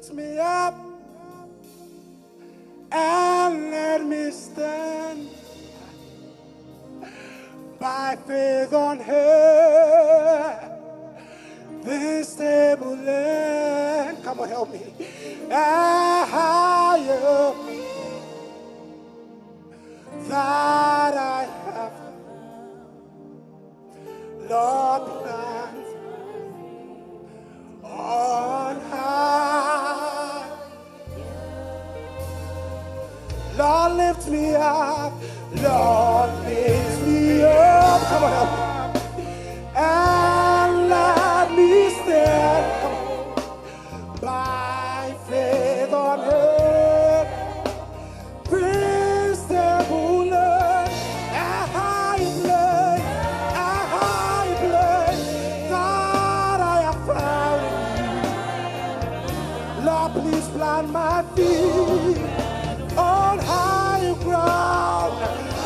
lift me up and let me stand by faith on her this stable land. Come on, help me. Higher Lord, lift me up. Lord, lift me up. Come on, help. And let me stand by faith on earth. Praise the Lord. A high place, a high place that I have found you. Lord, please plant my feet on high ground